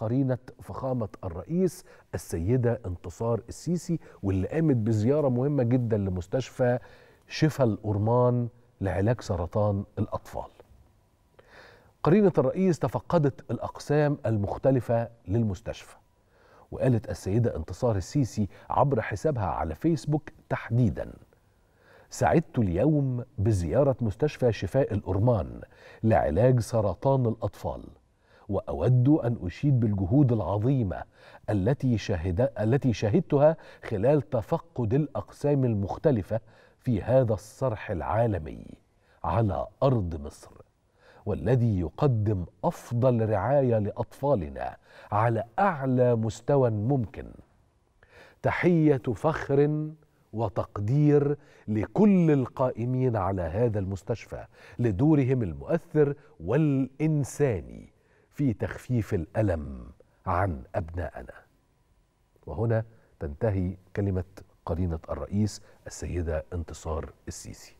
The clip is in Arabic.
قرينة فخامة الرئيس السيدة انتصار السيسي واللي قامت بزيارة مهمة جدا لمستشفى شفا الأورمان لعلاج سرطان الأطفال. قرينة الرئيس تفقدت الأقسام المختلفة للمستشفى وقالت السيدة انتصار السيسي عبر حسابها على فيسبوك تحديدا سعدت اليوم بزيارة مستشفى شفاء الأورمان لعلاج سرطان الأطفال وأود أن أشيد بالجهود العظيمة التي شهد التي شهدتها خلال تفقد الأقسام المختلفة في هذا الصرح العالمي على أرض مصر والذي يقدم أفضل رعاية لأطفالنا على أعلى مستوى ممكن. تحية فخر وتقدير لكل القائمين على هذا المستشفى لدورهم المؤثر والإنساني. في تخفيف الألم عن أبنائنا. وهنا تنتهي كلمة قرينة الرئيس السيدة انتصار السيسي.